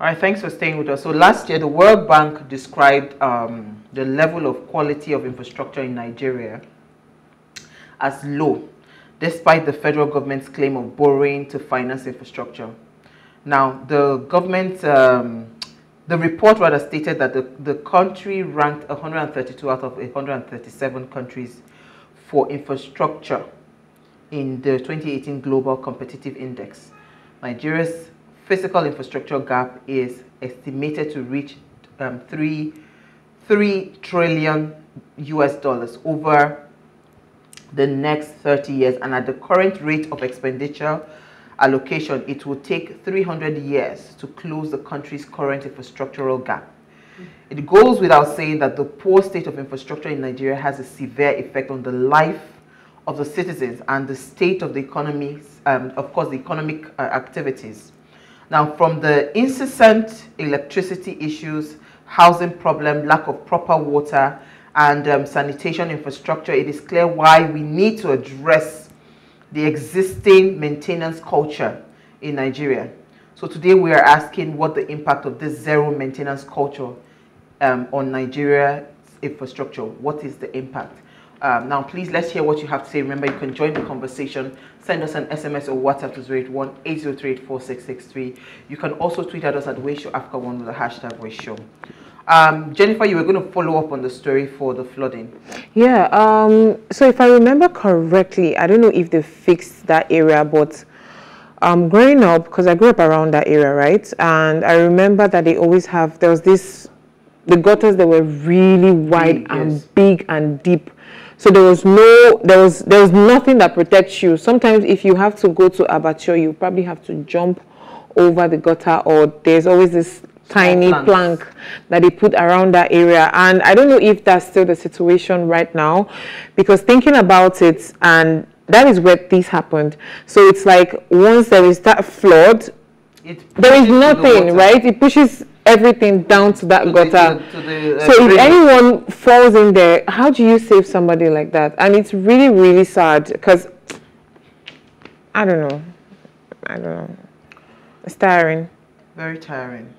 All right, thanks for staying with us. So last year, the World Bank described um, the level of quality of infrastructure in Nigeria as low, despite the federal government's claim of borrowing to finance infrastructure. Now, the government, um, the report rather stated that the, the country ranked 132 out of 137 countries for infrastructure in the 2018 Global Competitive Index. Nigeria's physical infrastructure gap is estimated to reach um, three, 3 trillion US dollars over the next 30 years. And at the current rate of expenditure allocation, it will take 300 years to close the country's current infrastructural gap. It goes without saying that the poor state of infrastructure in Nigeria has a severe effect on the life of the citizens and the state of the economy, um, of course, the economic uh, activities. Now, from the incessant electricity issues, housing problem, lack of proper water, and um, sanitation infrastructure, it is clear why we need to address the existing maintenance culture in Nigeria. So today we are asking what the impact of this zero maintenance culture um, on Nigeria's infrastructure. What is the impact? Um, now, please, let's hear what you have to say. Remember, you can join the conversation. Send us an SMS or WhatsApp to 081 803 You can also tweet at us at Wayshow Africa One with the hashtag Wayshow. Um, Jennifer, you were going to follow up on the story for the flooding. Yeah. Um, so, if I remember correctly, I don't know if they fixed that area, but um, growing up, because I grew up around that area, right? And I remember that they always have, there was this, the gutters that were really wide big, and big and deep so there was no, there was, there was nothing that protects you. Sometimes if you have to go to abattoir, you probably have to jump over the gutter or there's always this tiny plank that they put around that area. And I don't know if that's still the situation right now because thinking about it and that is where this happened. So it's like once there is that flood, there is nothing, right? It pushes everything down to that to gutter. The, to the, uh, so if anyone falls in there, how do you save somebody like that? And it's really, really sad because I don't know. I don't know. It's tiring. Very tiring.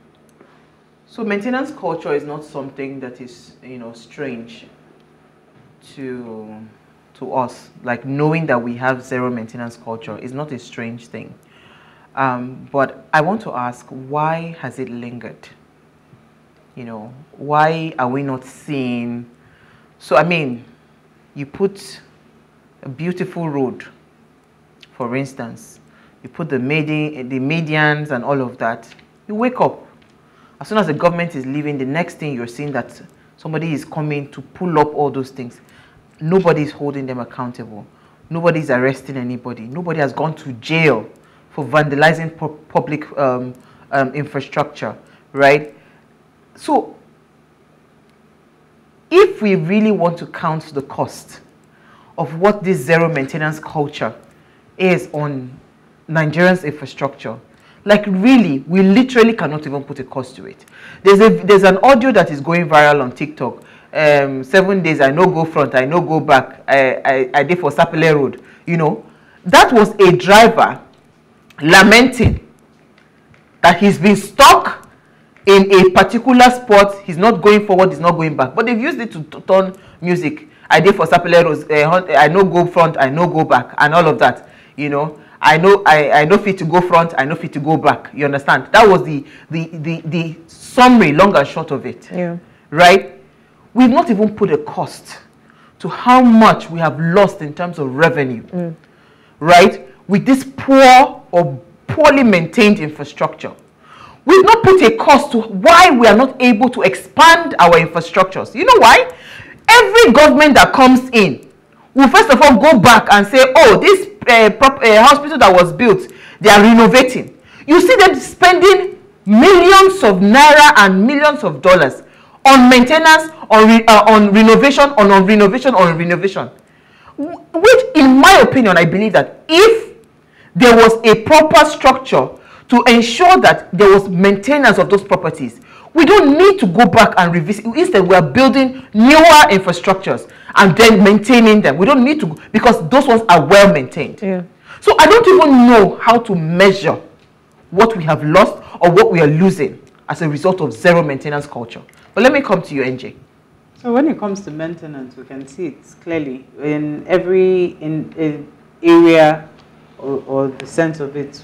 So maintenance culture is not something that is, you know, strange to to us. Like knowing that we have zero maintenance culture is not a strange thing. Um, but I want to ask, why has it lingered? You know, why are we not seeing? So, I mean, you put a beautiful road, for instance, you put the, medi the medians and all of that, you wake up. As soon as the government is leaving, the next thing you're seeing that somebody is coming to pull up all those things. Nobody is holding them accountable. Nobody is arresting anybody. Nobody has gone to jail for vandalizing pu public um, um, infrastructure, right? So, if we really want to count the cost of what this zero maintenance culture is on Nigerians' infrastructure, like really, we literally cannot even put a cost to it. There's a there's an audio that is going viral on TikTok. Um, seven days, I no go front, I no go back. I I, I did for Sapele Road. You know, that was a driver lamenting that he's been stuck in a particular sport he's not going forward he's not going back. But they've used it to, to turn music. I did for sapeleros uh, i know go front i know go back and all of that you know. I know i i know fit to go front i know fit to go back you understand? That was the the the, the summary long and short of it. Yeah. Right? We've not even put a cost to how much we have lost in terms of revenue. Mm. right? With this poor or poorly maintained infrastructure We've not put a cost to why we are not able to expand our infrastructures. You know why? Every government that comes in will first of all go back and say, oh, this uh, prop, uh, hospital that was built, they are renovating. You see them spending millions of naira and millions of dollars on maintenance, on, re, uh, on renovation, on, on renovation, on renovation. Which, in my opinion, I believe that if there was a proper structure to ensure that there was maintenance of those properties. We don't need to go back and revisit. Instead, we are building newer infrastructures and then maintaining them. We don't need to because those ones are well maintained. Yeah. So I don't even know how to measure what we have lost or what we are losing as a result of zero maintenance culture. But let me come to you, NJ. So when it comes to maintenance, we can see it clearly in every in, in area or, or, the sense of it,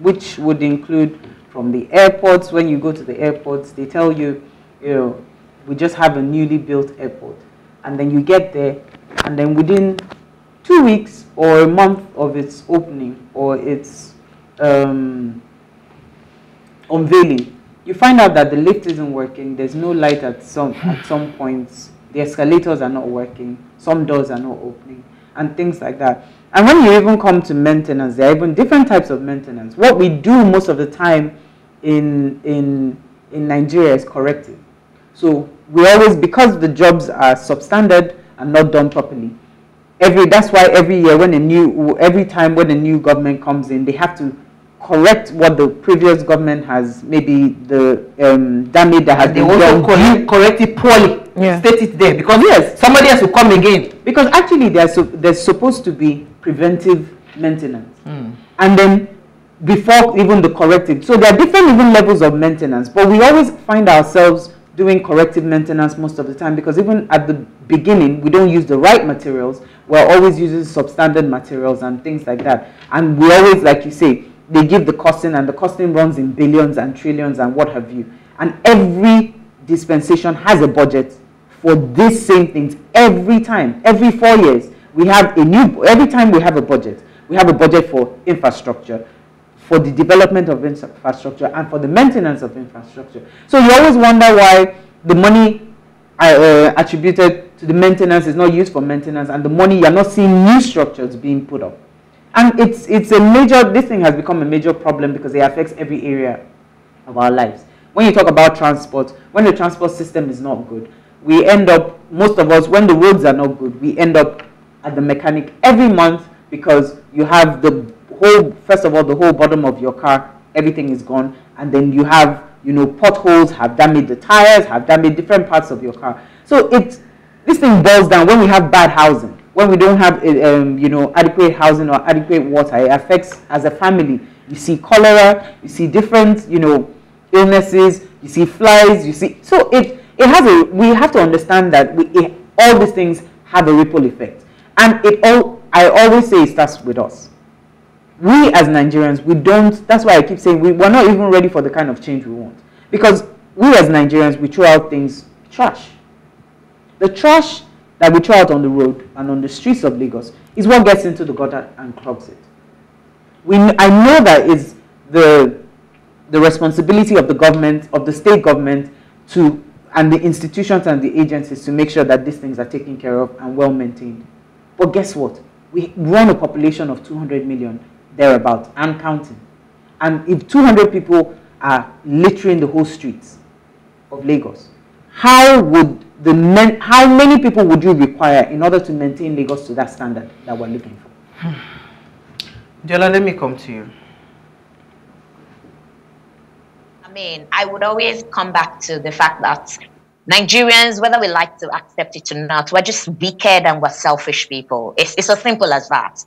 which would include from the airports. When you go to the airports, they tell you, you know, we just have a newly built airport, and then you get there, and then within two weeks or a month of its opening or its um, unveiling, you find out that the lift isn't working, there's no light at some, at some points, the escalators are not working, some doors are not opening, and things like that. And when you even come to maintenance, there are even different types of maintenance. What we do most of the time in, in, in Nigeria is corrective. So we always, because the jobs are substandard and not done properly, every, that's why every year when a new, every time when a new government comes in, they have to correct what the previous government has maybe the um, damage that has and been done. They also correct, correct it poorly. Yeah. State it there because yes, somebody has to come again. Because actually, there's there's supposed to be preventive maintenance, mm. and then before even the corrective. So there are different even levels of maintenance, but we always find ourselves doing corrective maintenance most of the time because even at the beginning we don't use the right materials we're always using substandard materials and things like that and we always like you say they give the costing and the costing runs in billions and trillions and what have you. And every dispensation has a budget for these same things every time, every four years. We have a new, every time we have a budget, we have a budget for infrastructure, for the development of infrastructure and for the maintenance of infrastructure. So you always wonder why the money uh, attributed to the maintenance is not used for maintenance and the money you're not seeing new structures being put up. And it's, it's a major, this thing has become a major problem because it affects every area of our lives. When you talk about transport, when the transport system is not good, we end up, most of us, when the roads are not good, we end up at the mechanic every month because you have the whole, first of all, the whole bottom of your car, everything is gone. And then you have, you know, potholes have damaged the tires, have damaged different parts of your car. So it's, this thing boils down when we have bad housing when we don't have eh, um, you know adequate housing or adequate water it affects as a family you see cholera you see different you know illnesses you see flies you see so it it has a we have to understand that we, it, all these things have a ripple effect. And it all i always say it starts with us. We as nigerians we don't that's why i keep saying we, we're not even ready for the kind of change we want. Because we as nigerians we throw out things trash. The trash that we throw out on the road and on the streets of Lagos is what gets into the gutter and clogs it. We, I know that is the, the responsibility of the government, of the state government, to and the institutions and the agencies to make sure that these things are taken care of and well maintained. But guess what? We run a population of 200 million, thereabout, and counting. And if 200 people are littering the whole streets of Lagos, how would the men, how many people would you require in order to maintain Lagos to that standard that we're looking for? Hmm. Jola, let me come to you. I mean, I would always come back to the fact that Nigerians, whether we like to accept it or not, we're just wicked and we're selfish people. It's, it's as simple as that.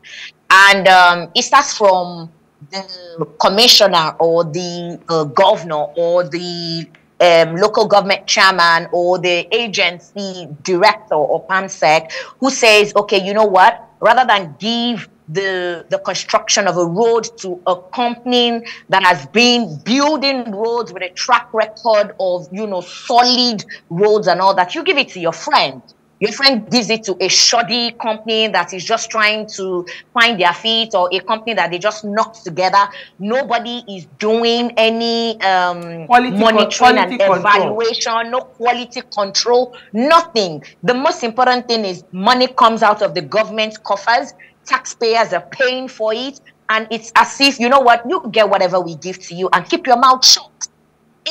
And um, it starts from the commissioner or the uh, governor or the um, local government chairman or the agency director or Perm Sec who says, okay, you know what? Rather than give the the construction of a road to a company that has been building roads with a track record of you know solid roads and all that you give it to your friend your friend gives it to a shoddy company that is just trying to find their feet or a company that they just knocked together. Nobody is doing any um, quality monitoring and evaluation, control. no quality control, nothing. The most important thing is money comes out of the government coffers. Taxpayers are paying for it. And it's as if, you know what, you get whatever we give to you and keep your mouth shut.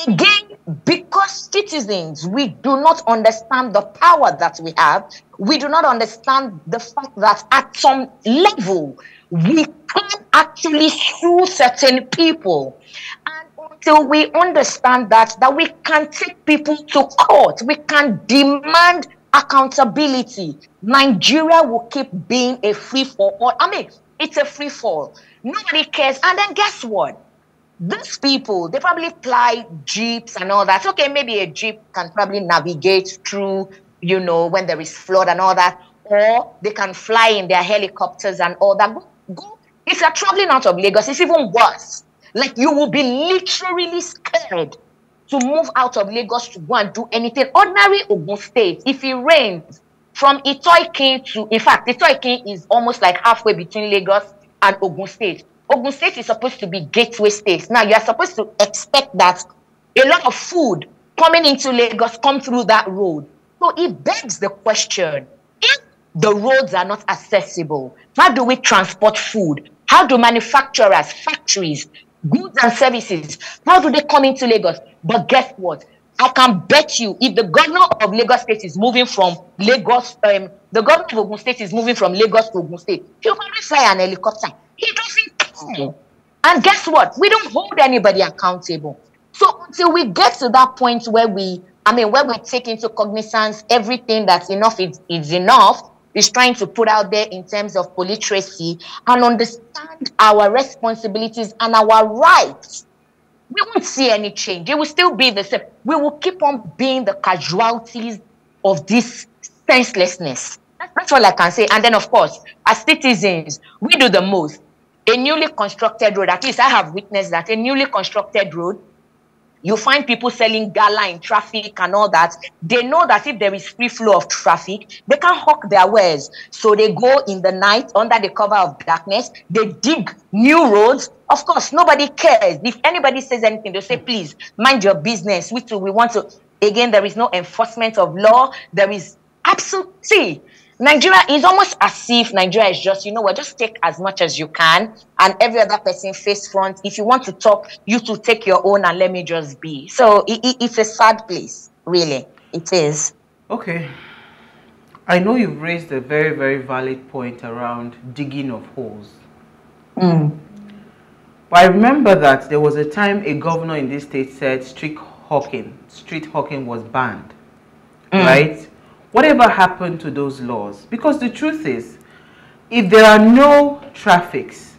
Again, because citizens, we do not understand the power that we have. We do not understand the fact that at some level, we can actually sue certain people. And until we understand that, that we can take people to court, we can demand accountability. Nigeria will keep being a free for all. I mean, it's a free fall. Nobody cares. And then guess what? these people, they probably fly jeeps and all that. Okay, maybe a jeep can probably navigate through, you know, when there is flood and all that, or they can fly in their helicopters and all that. Go, go. If you're traveling out of Lagos, it's even worse. Like you will be literally scared to move out of Lagos to go and do anything. Ordinary Ogun State, if it rains from Itoikin to, in fact, Itoikin is almost like halfway between Lagos and Ogun State. Ogun State is supposed to be gateway state. Now you are supposed to expect that a lot of food coming into Lagos come through that road. So it begs the question, if the roads are not accessible, how do we transport food? How do manufacturers, factories, goods and services, how do they come into Lagos? But guess what? I can bet you if the governor of Lagos State is moving from Lagos, um, the governor of Ogun State is moving from Lagos to Ogun State, he'll probably fly an helicopter. He doesn't care. And guess what? We don't hold anybody accountable. So until we get to that point where we, I mean, where we take into cognizance everything that's enough is, is enough, is trying to put out there in terms of literacy and understand our responsibilities and our rights, we won't see any change. It will still be the same. We will keep on being the casualties of this senselessness. That's all I can say. And then, of course, as citizens, we do the most. A newly constructed road, at least I have witnessed that, a newly constructed road you find people selling gala in traffic and all that. They know that if there is free flow of traffic, they can hawk their wares. So they go in the night under the cover of darkness. They dig new roads. Of course, nobody cares. If anybody says anything, they say, please mind your business. We too, we want to. Again, there is no enforcement of law. There is absolutely Nigeria is almost as if Nigeria is just, you know what, just take as much as you can and every other person face front. If you want to talk, you to take your own and let me just be. So it, it, it's a sad place, really. It is. Okay. I know you've raised a very, very valid point around digging of holes. Mm. But I remember that there was a time a governor in this state said street hawking, street hawking was banned, mm. right? Whatever happened to those laws? Because the truth is, if there are no traffics,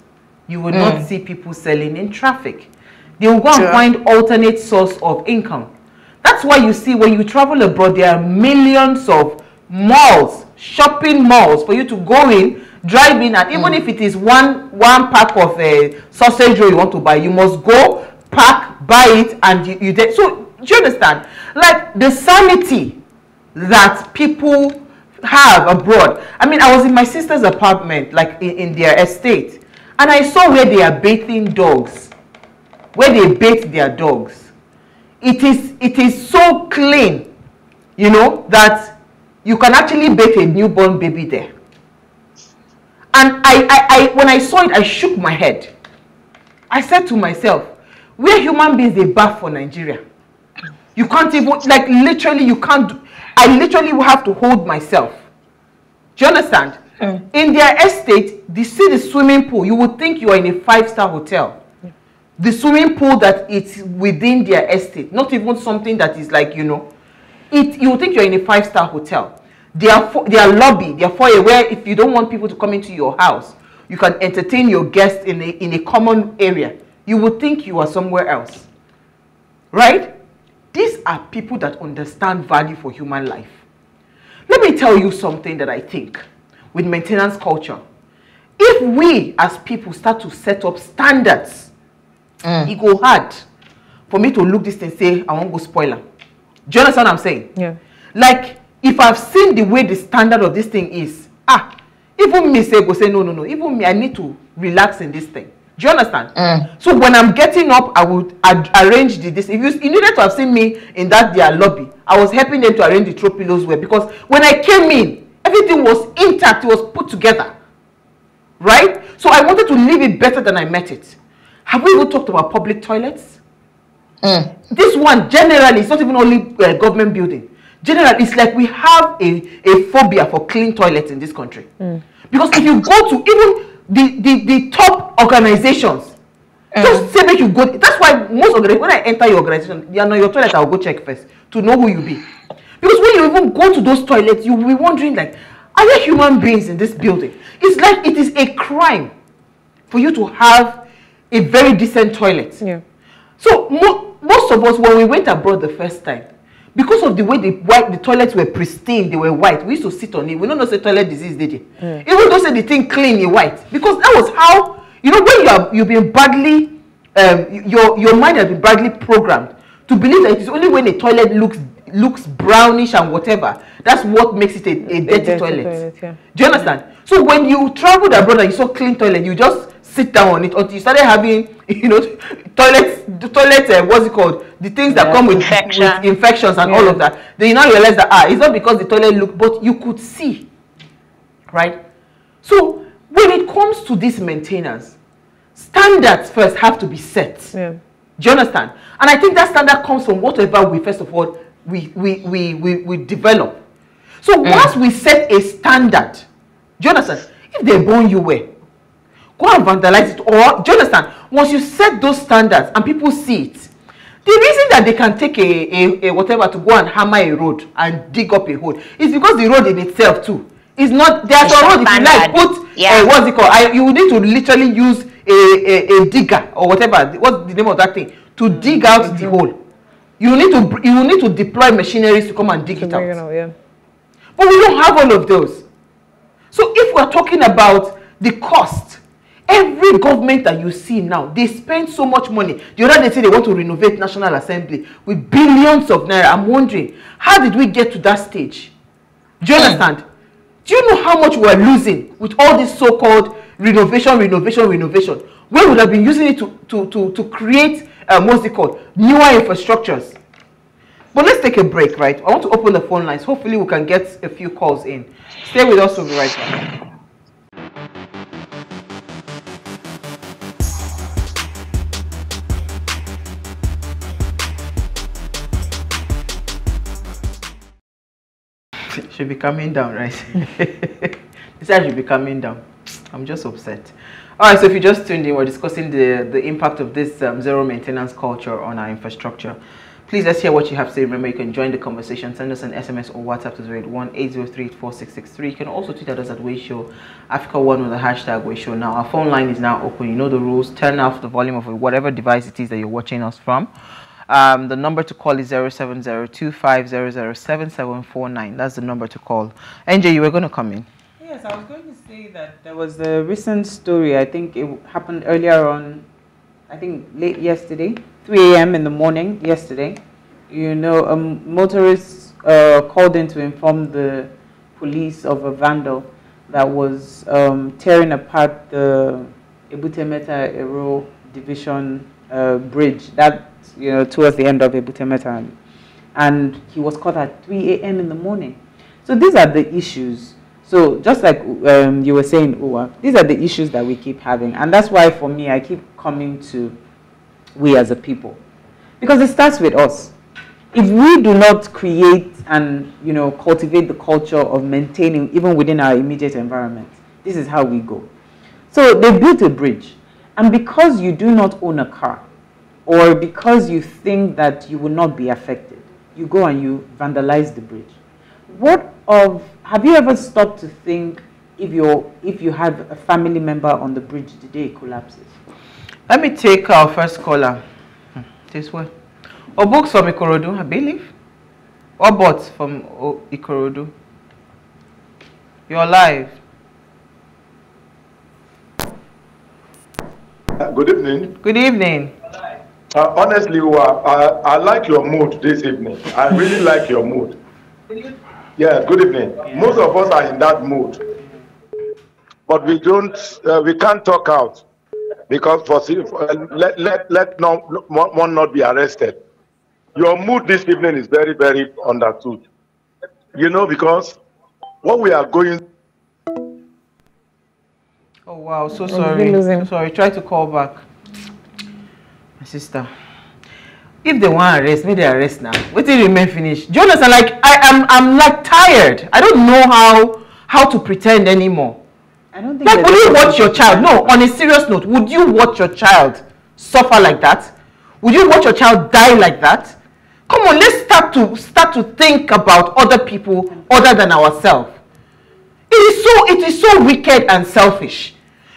you will mm. not see people selling in traffic. They will go sure. and find alternate source of income. That's why you see when you travel abroad, there are millions of malls, shopping malls for you to go in, drive in, and even mm. if it is one one pack of a uh, sausage roll you want to buy, you must go pack, buy it, and you, you so do you understand? Like the sanity that people have abroad. I mean, I was in my sister's apartment, like in, in their estate, and I saw where they are bathing dogs, where they bathe their dogs. It is, it is so clean, you know, that you can actually bathe a newborn baby there. And I, I, I, when I saw it, I shook my head. I said to myself, we're human beings, they bath for Nigeria. You can't even, like literally, you can't, Do, I literally will have to hold myself. Do you understand? Mm. In their estate, they see the swimming pool. You would think you are in a five-star hotel. The swimming pool that it's within their estate, not even something that is like, you know, it you would think you're in a five-star hotel. Their, their lobby, their foyer, where if you don't want people to come into your house, you can entertain your guests in a, in a common area. You would think you are somewhere else. Right? These are people that understand value for human life. Let me tell you something that I think with maintenance culture. If we as people start to set up standards, mm. it go hard for me to look this and say, I won't go spoiler. Do you understand what I'm saying? Yeah. Like, if I've seen the way the standard of this thing is, ah, even me say, go say, no, no, no. Even me, I need to relax in this thing. Do you understand? Mm. So when I'm getting up, I would ad- arrange the this. If you, you needed to have seen me in that their lobby, I was helping them to arrange the throw pillows well because when I came in, everything was intact. It was put together, right? So I wanted to leave it better than I met it. Have we even talked about public toilets? Mm. This one generally, it's not even only uh, government building. Generally, it's like we have a, a phobia for clean toilets in this country. Mm. Because if you go to even the the the top organizations. Mm. just say make you go that's why most organizations when i enter your organization you are not your toilet i will go check first to know who you be. Because when you even go to those toilets you will be wondering like are there human beings in this building? It's like it is a crime for you to have a very decent toilet. Yeah. So mo most of us, when we went abroad the first time, because of the way the white the toilets were pristine, they were white. We used to sit on it. We don't know say toilet disease, did you? Mm. Even though say the thing clean in white, because that was how you know when you are you've been badly um, your your mind has been badly programmed to believe that it is only when a toilet looks looks brownish and whatever that's what makes it a, a dirty, dirty toilet, toilet yeah. do you understand so when you traveled abroad and you saw clean toilet you just sit down on it until you started having you know toilets toilet uh, what's it called the things that come with, Infection. with infections and yeah. all of that then you now realize that ah it's not because the toilet look but you could see right so when it comes to this maintenance standards first have to be set yeah. do you understand and i think that standard comes from whatever we first of all we, we, we, we, we develop. So mm. once we set a standard, do you understand? If they burn you well, go and vandalize it. Or, do you understand? Once you set those standards and people see it, the reason that they can take a, a, a whatever to go and hammer a road and dig up a hole is because the road in itself too is not there's a road if you like put yeah. uh, what's it called I, you need to literally use a, a, a digger or whatever what's the name of that thing to dig out mm -hmm. the hole you need to you need to deploy machineries to come and dig to it out. out yeah. But we don't have all of those. So if we're talking about the cost, every government that you see now, they spend so much money. The other day say they want to renovate National Assembly with billions of naira. I'm wondering, how did we get to that stage? Do you understand? Do you know how much we're losing with all this so-called renovation, renovation, renovation? We would have been using it to, to, to, to create um, what's it called? Newer infrastructures. But let's take a break, right? I want to open the phone lines. Hopefully, we can get a few calls in. Stay with us. We'll be right back. Should be coming down, right? this should be coming down. I'm just upset. All right, so if you just tuned in, we're discussing the, the impact of this um, zero maintenance culture on our infrastructure. Please let's hear what you have to say. Remember, you can join the conversation. Send us an SMS or WhatsApp to 081 803 You can also tweet at us at Wayshow, Africa1 with the hashtag Wayshow. Now, our phone line is now open. You know the rules. Turn off the volume of whatever device it is that you're watching us from. Um, the number to call is 0702500749. That's the number to call. NJ, you were going to come in. Yes, I was going to say that there was a recent story, I think it happened earlier on, I think late yesterday, 3 a.m. in the morning yesterday. You know, a motorist uh, called in to inform the police of a vandal that was um, tearing apart the Ebute-Metta Ero Division uh, bridge, that, you know, towards the end of Ebute-Metta. And he was caught at 3 a.m. in the morning. So these are the issues so just like um, you were saying, Uwa, these are the issues that we keep having. And that's why for me, I keep coming to we as a people. Because it starts with us. If we do not create and you know cultivate the culture of maintaining even within our immediate environment, this is how we go. So they built a bridge. And because you do not own a car, or because you think that you will not be affected, you go and you vandalize the bridge. What of have you ever stopped to think if you if you have a family member on the bridge the day it collapses? Let me take our first caller. Hmm, this way. Or books from Ikorodu, I believe. Or bots from Ikorodu. You're live. Uh, good evening. Good evening. Uh, honestly, uh, I like your mood this evening. I really like your mood. Yeah, good evening. Most of us are in that mood, but we don't, uh, we can't talk out because for, for uh, let let let no, one not be arrested. Your mood this evening is very very understood. You know because what we are going. Oh wow! So sorry. So sorry. Try to call back, my sister if they want arrest make they arrest now. Wetin remain finish? Do you understand? Like i am i'm like tired. I don't know how how to pretend anymore. I don't think like would you watch your child? No on a serious note would you watch your child suffer like that? Would you watch your child die like that? Come on let's start to start to think about other people other than ourselves. It is so it is so wicked and selfish.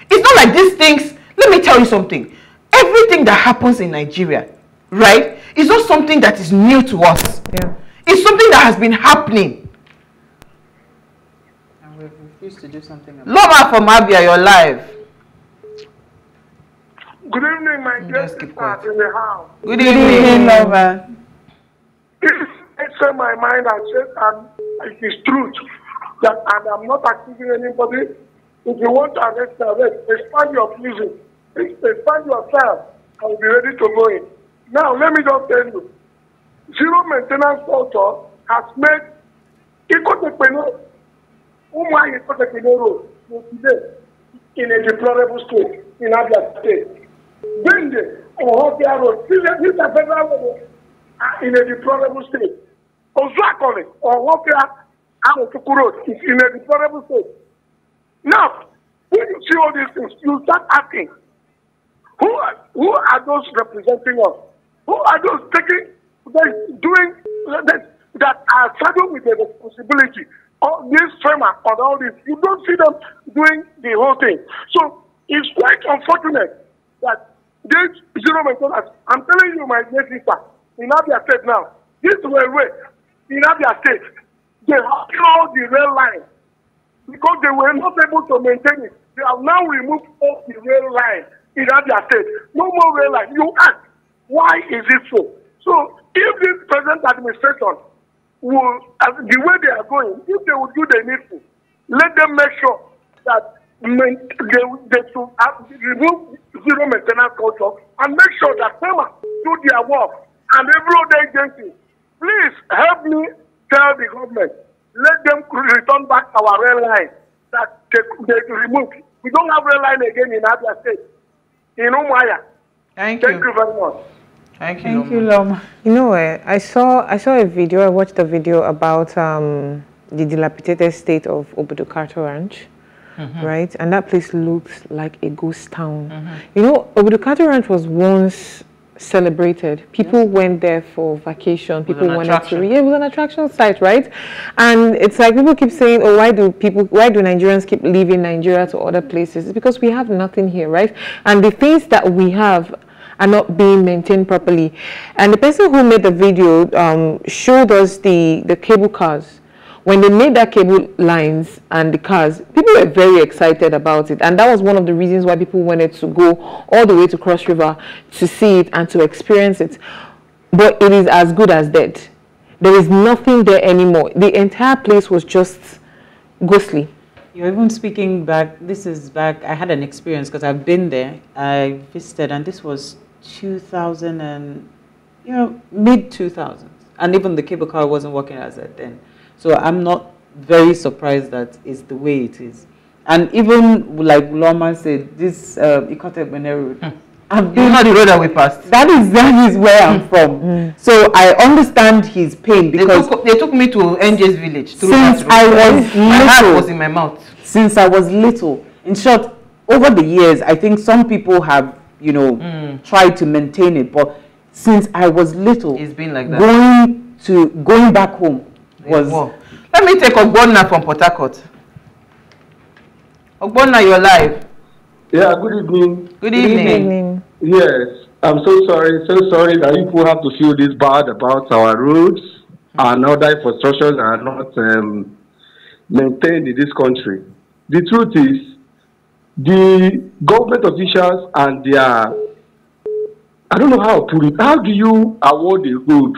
It's not like these things let me tell you something everything that happens in nigeria right? It's not something that is new to us. Yeah. It's something that has been happening. And we've refused to do something about Loma from Abia, you're live. Good evening, my dear in the house. Good Good evening, evening. lover. I say my mind and say and it is truth that and I'm not accusing anybody. If you want to arrest, arrest. Expand your prison. Expand yourself. I will be ready to go in. Now let me just tell you, zero maintenance culture has made Ikotepeno, Umwa Ikotepeno Road, today in a deplorable state in Abia State. Bende, Ohopia Road, a federal road are in a deplorable state. Ozuakole or Wopia Amotuku Road is in a deplorable state. Now, when you see all these things, you start asking, who are, who are those representing us? Who are those taking, doing, that, that are saddled with the responsibility of this framer on all this? You don't see them doing the whole thing. So it's quite unfortunate that this zero maintenance, I'm telling you, my dear sister, in Abia State now, this railway in Abia State, they have closed the rail line because they were not able to maintain it. They have now removed all the rail line in Abia State. No more rail line. You ask, why is it so? So if this present administration will, as the way they are going, if they will do the needful, let them make sure that main, they, they should have, remove zero maintenance culture and make sure that FEMA do their work and every other agency. Please help me tell the government, let them return back our rail line that they, they removed. We don't have rail line again in Abia State, in Umuahia. Thank Thank you. Thank you very much. Thank you. Thank Loma. you, Loma. You know, eh, I saw I saw a video. I watched a video about um, the dilapidated state of Obudu Cattle Ranch, right? And that place looks like a ghost town. You know, Obudu Ranch was once celebrated. People went there for vacation. People an wanted attraction. to. Yeah, it was an attraction site, right? And it's like people keep saying, "Oh, why do people? Why do Nigerians keep leaving Nigeria to other places?" It's because we have nothing here, right? And the things that we have are not being maintained properly. And the person who made the video um, showed us the, the cable cars. When they made that cable lines and the cars, people were very excited about it. And that was one of the reasons why people wanted to go all the way to Cross River to see it and to experience it. But it is as good as dead. There is nothing there anymore. The entire place was just ghostly. You're even speaking back, this is back, I had an experience because I've been there. I visited, and this was 2000 and, you know, mid 2000s. And even the cable car wasn't working as at then. So I'm not very surprised that it's the way it is. And even like Loma said, this uh, road, hmm. I've You been know the road that we passed. that is that is where I'm hmm. from. Hmm. So I understand his pain They because took, they took me to NJ's village. Since. I was little, my heart was in my mouth. since I was little. In short, over the years, I think some people have, you know, tried to maintain it, but since I was little, It's been like that. going to going back home was Wow. Let me take Ogbonna from Port Harcourt. Ogbonna, you're live. Yeah, good evening. Good evening. evening. Yes, I'm so sorry, so sorry that people have to feel this bad about our roads and other infrastructures are not um, maintained in this country. The truth is, the government officials and their, I don't know how to put it, how do you award a road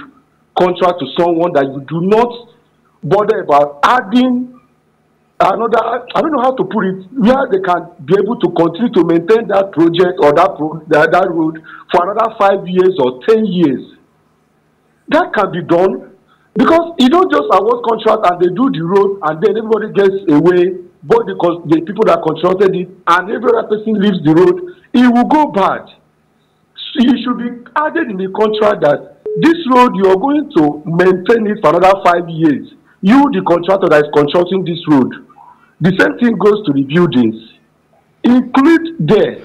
contract to someone that you do not bother about adding another i don't know how to put it where they can be able to continue to maintain that project or that pro that, that road for another five years or ten years. That can be done because you don't just award contract and they do the road and then everybody gets away both the the people that constructed it and every other person leaves the road. It will go bad. So it should be added in the contract that this road you are going to maintain it for another five years you the contractor that is constructing this road the same thing goes to the buildings. Include there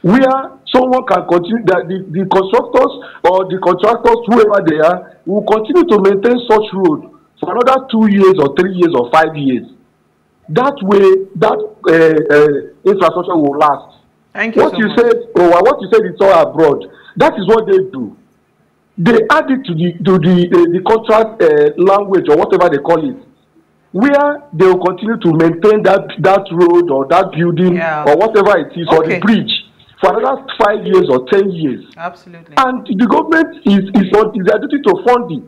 where someone can continue that the the constructors or the contractors whoever they are will continue to maintain such road for another two years or three years or five years. That way that uh, uh, infrastructure will last. Thank you what so you much. said oh what you said it's all abroad. That is what they do they add it to the to the uh, the contract uh, language or whatever they call it where they will continue to maintain that that road or that building Yeah. or whatever it is or the bridge for another five years or ten years Absolutely. and the government is is on is their duty to fund it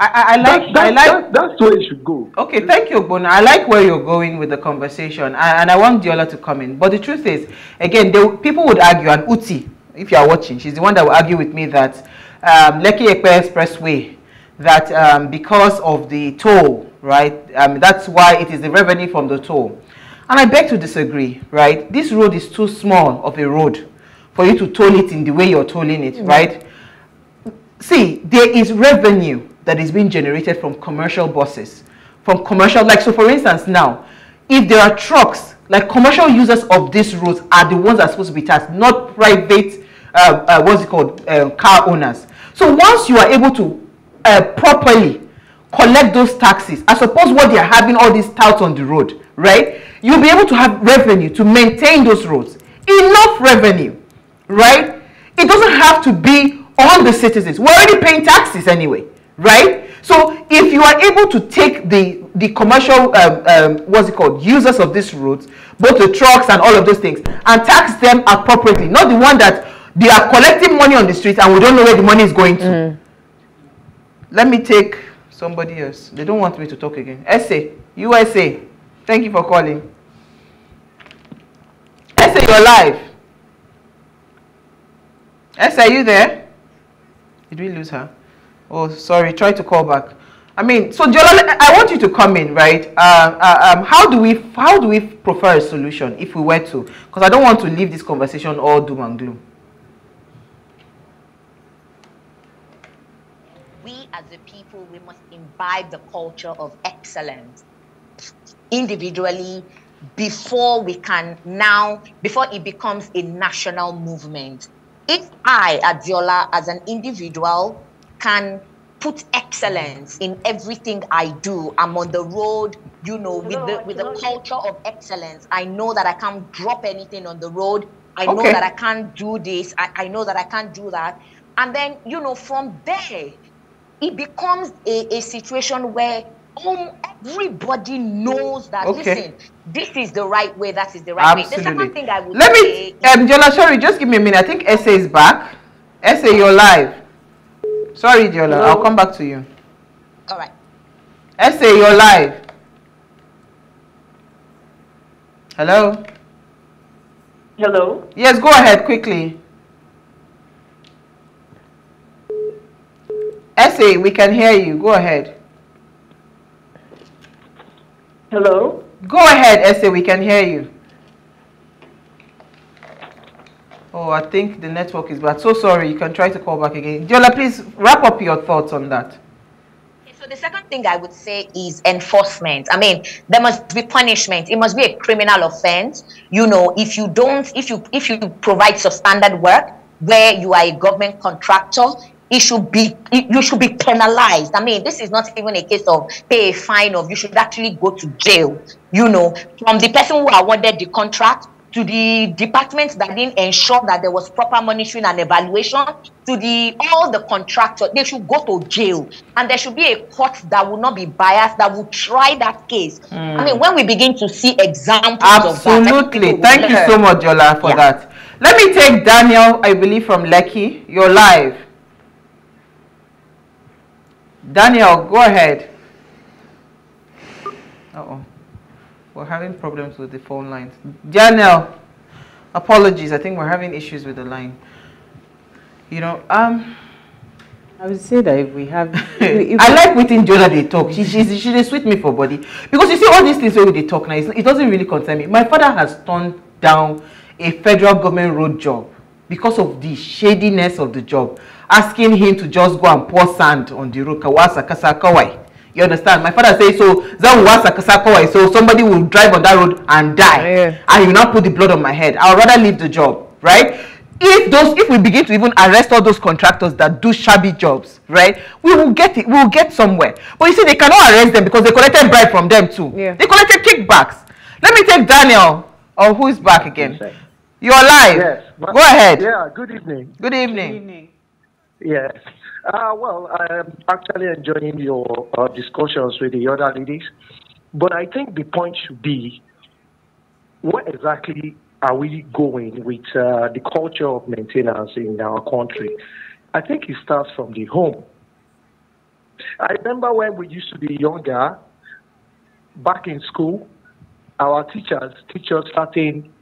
I, I, I like, that, that, I like, that, that's where it should go Okay, thank you, Bona. I like where you're going with the conversation, and, and I want Diola to come in. But the truth is, again, they, people would argue, and Uti, if you are watching, she's the one that will argue with me that um, Lekki Epe Expressway, that um, because of the toll, right, um, that's why it is the revenue from the toll. And I beg to disagree, right? This road is too small of a road for you to toll it in the way you're tolling it, right? see there is revenue that is being generated from commercial buses from commercial like so for instance now if there are trucks like commercial users of these roads are the ones that are supposed to be taxed not private uh, uh, what's it called uh, car owners so once you are able to uh, properly collect those taxes i suppose what they are having all these touts on the road right you'll be able to have revenue to maintain those roads enough revenue right? It doesn't have to be on the citizens. We're already paying taxes anyway, right? So if you are able to take the the commercial um, um, what's it called users of these roads, both the trucks and all of those things, and tax them appropriately, not the one that they are collecting money on the streets and we don't know where the money is going to. Let me take somebody else. They don't want me to talk again. SA, USA. Thank you for calling. SA, you're live. SA, are you there? Did we lose her? Oh, sorry. Try to call back. I mean, so Jola, I want you to come in, right? Uh, uh, um, how do we how do we prefer a solution if we were to? Because I don't want to leave this conversation all doom and gloom. we as a people we must imbibe the culture of excellence individually before we can now before it becomes a national movement. If i adiola as an individual can put excellence in everything i do i'm on the road you know with the with the culture of excellence. I know that i can't drop anything on the road. I know Okay. that i can't do this. I, I know that i can't do that. And then you know from there it becomes a, a situation where um, everybody knows that Okay. listen this is the right way that is the right way the second Absolutely. thing i would Let say me, um, Jola, sorry, just give me a minute. I think SA is back. SA, you're live. Sorry, Jola, I'll come back to you. all right SA you're live. Hello? Hello. Yes, go ahead quickly. SA, we can hear you. Go ahead. Hello. Go ahead, SA, we can hear you. Oh, I think the network is bad. So sorry, you can try to call back again. Jola, please wrap up your thoughts on that. So the second thing I would say is enforcement. I mean, there must be punishment. It must be a criminal offense. You know, if you don't, if you if you provide substandard work where you are a government contractor, it should be it, you should be penalized. I mean, this is not even a case of pay a fine of you should actually go to jail. You know, from the person who awarded the contract to the departments that didn't ensure that there was proper monitoring and evaluation to the all the contractors they should go to jail and there should be a court that will not be biased that will try that case i mean hmm. when we begin to see examples of that Absolutely. Thank you so much, Jola, for Yeah. that. Let me take Daniel, I believe, from Lekki. You're live. Daniel, go ahead. Uh-oh. We're having problems with the phone lines. Daniel, apologies. I think we're having issues with the line. You know, um, I would say that if we have, if, I like waiting Jola they talk. She she she sweet me for body because you see all these things we dey talk now. It doesn't really concern me. My father has turned down a federal government road job because of the shadiness of the job, asking him to just go and pour sand on the road. Kawasa kasa kawai. You understand? My father says so. Zan wasa kasa kawai. So somebody will drive on that road and die, Yeah. and you now put the blood on my head. I would rather leave the job, right? if those if we begin to even arrest all those contractors that do shabby jobs right we will get it we will get somewhere but you see they cannot arrest them because they collected bribe from them too Yeah. they collected kickbacks let me take daniel or who is back again you're live Yes. go ahead Yeah, good evening. good evening Yes. Uh, well, I'm actually enjoying your uh, discussions with the other ladies, but I think the point should be where exactly are we going with uh, the culture of maintenance in our country? I think it starts from the home. I remember when we used to be younger, back in school, our teachers teach us certain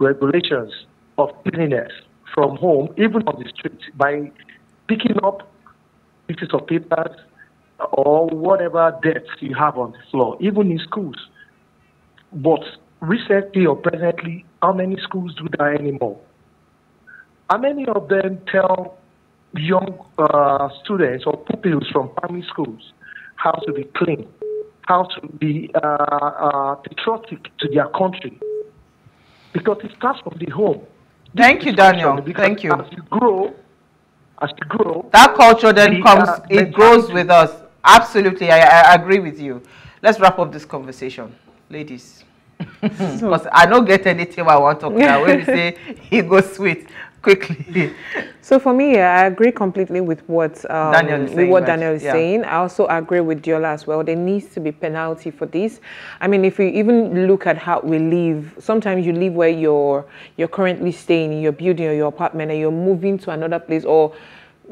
regulations of cleanliness from home, even on the street, by picking up pieces of papers or whatever debts you have on the floor, even in schools. But recently or presently, how many schools do that anymore? How many of them tell young uh, students or pupils from primary schools how to be clean, how to be uh, uh, patriotic to their country? Because it starts from the home. This Thank you, Daniel. Thank you. As you grow, as you grow, that culture then the, comes, uh, it grows with us. Absolutely, I, I agree with you. Let's wrap up this conversation, ladies. Because I don't get anything I want to talk about when we say he goes sweet quickly. So for me, yeah, I agree completely with what um, Daniel is with saying, what? Daniel is Yeah. saying. I also agree with Diola as well. There needs to be penalty for this. I mean, if we even look at how we live, sometimes you live where you're you're currently staying in your building or your apartment, and you're moving to another place, or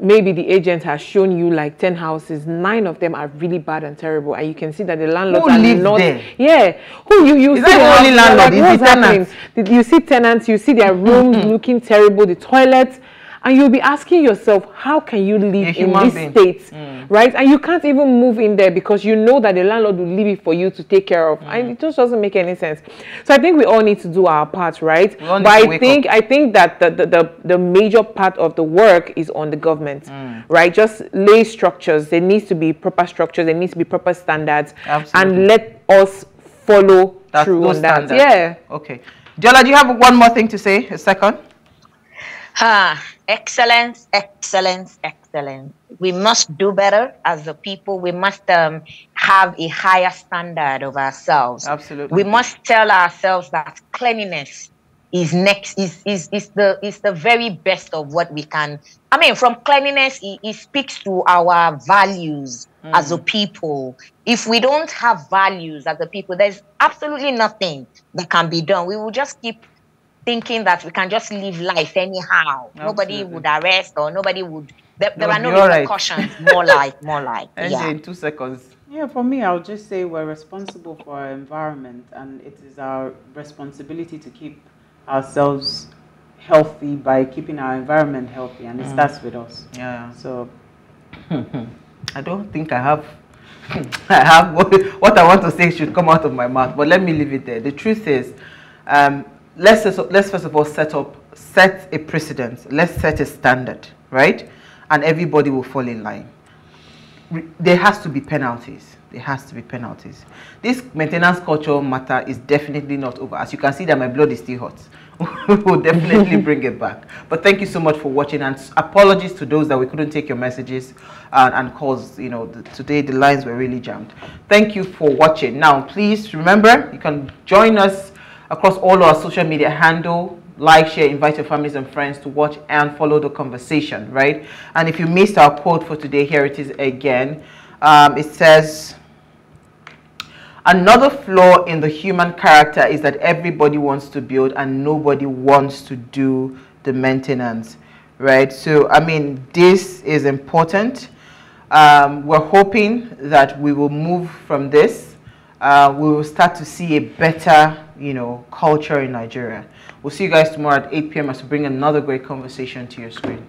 maybe the agent has shown you like 10 houses nine of them are really bad and terrible and you can see that the landlords Who are not there? yeah who you you Is see the the only landlord? Is what's it happening tenants? You see tenants you see their rooms looking terrible the toilets and you'll be asking yourself how can you live in human this being. state right and you can't even move in there because you know that the landlord will leave it for you to take care of and it just doesn't make any sense so i think we all need to do our part right We all need but i wake think I think that the, the, the, the major part of the work is on the government, Mm. right? Just lay structures. There needs to be proper structures. There needs to be proper standards, Absolutely. and let us follow That's through those on that. standards. Yeah. Okay. Jola, do you have one more thing to say? A second? Ah, excellence, excellence, excellence. We must do better as a people. We must um, have a higher standard of ourselves. Absolutely. We must tell ourselves that cleanliness is next is is is the is the very best of what we can. I mean, from cleanliness, it, it speaks to our values as a people. If we don't have values as a people, there's absolutely nothing that can be done. We will just keep thinking that we can just live life anyhow. Nobody would arrest or nobody would. There, there No, are no you're right. repercussions. More like, more like. NJ, Yeah. in two seconds. Yeah, for me, I'll just say we're responsible for our environment, and it is our responsibility to keep ourselves healthy by keeping our environment healthy, and it starts with us. Yeah. So, I don't think I have I have what, what I want to say should come out of my mouth, but let me leave it there. The truth is, um, let's let's first of all set up set a precedent. Let's set a standard, right? And everybody will fall in line. There has to be penalties. There has to be penalties. This maintenance culture matter is definitely not over. As you can see, that my blood is still hot. we'll definitely bring it back. But thank you so much for watching, and apologies to those that we couldn't take your messages uh, and calls. You know, the, today the lines were really jammed. Thank you for watching. Now, please remember you can join us across all our social media handle. Like, share, invite your families and friends to watch and follow the conversation, right? And if you missed our quote for today, here it is again. Um, it says, Another flaw in the human character is that everybody wants to build and nobody wants to do the maintenance, right? So, I mean, this is important. Um, we're hoping that we will move from this. Uh, we will start to see a better, you know, culture in Nigeria. We'll see you guys tomorrow at 8 p.m. as we bring another great conversation to your screen.